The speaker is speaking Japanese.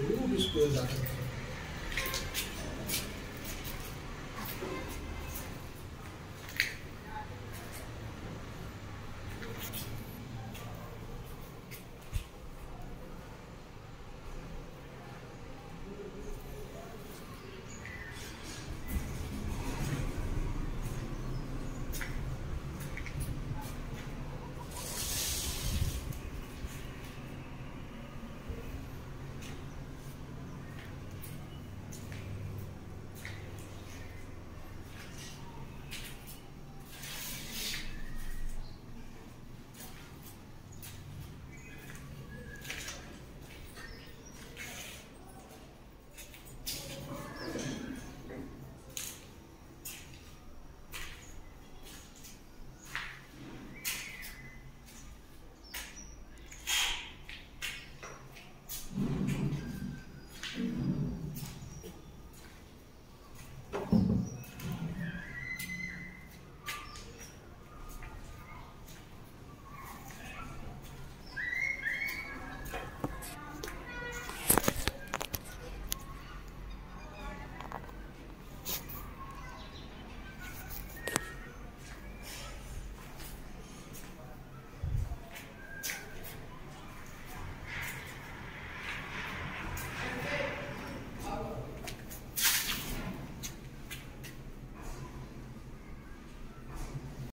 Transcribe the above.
वो भी स्क्वायर जाता है